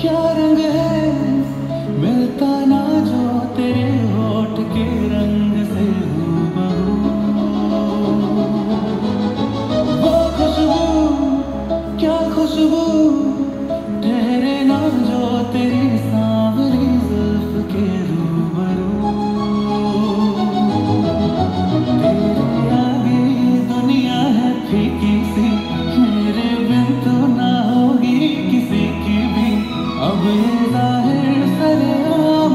Kerime अब ये ज़ाहिर सरेआम